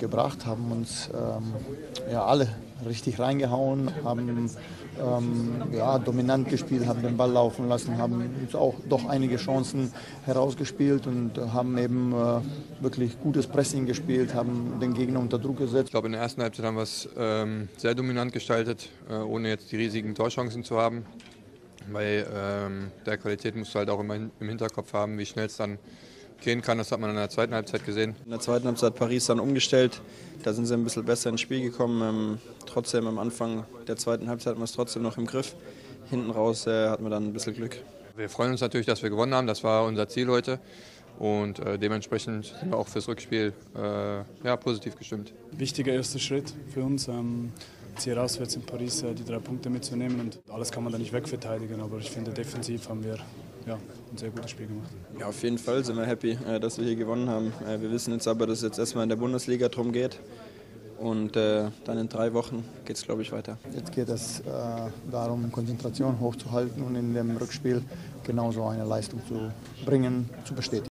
gebracht, haben uns ähm, ja, alle richtig reingehauen, haben ähm, ja, dominant gespielt, haben den Ball laufen lassen, haben uns auch doch einige Chancen herausgespielt und haben eben äh, wirklich gutes Pressing gespielt, haben den Gegner unter Druck gesetzt. Ich glaube, in der ersten Halbzeit haben wir es ähm, sehr dominant gestaltet, äh, ohne jetzt die riesigen Torchancen zu haben. Bei ähm, der Qualität musst du halt auch immer im Hinterkopf haben, wie schnell es dann gehen kann. Das hat man in der zweiten Halbzeit gesehen. In der zweiten Halbzeit hat Paris dann umgestellt. Da sind sie ein bisschen besser ins Spiel gekommen. Ähm, trotzdem am Anfang der zweiten Halbzeit hatten wir es trotzdem noch im Griff. Hinten raus äh, hatten wir dann ein bisschen Glück. Wir freuen uns natürlich, dass wir gewonnen haben. Das war unser Ziel heute. Und äh, dementsprechend sind wir auch fürs Rückspiel äh, ja, positiv gestimmt. Wichtiger erster Schritt für uns. Ähm hier auswärts in Paris äh, die drei Punkte mitzunehmen und alles kann man da nicht wegverteidigen, aber ich finde defensiv haben wir ja, ein sehr gutes Spiel gemacht. Ja, auf jeden Fall sind wir happy, äh, dass wir hier gewonnen haben. Äh, wir wissen jetzt aber, dass es jetzt erstmal in der Bundesliga drum geht. Und äh, dann in drei Wochen geht es, glaube ich, weiter. Jetzt geht es äh, darum, Konzentration hochzuhalten und in dem Rückspiel genauso eine Leistung zu bringen, zu bestätigen.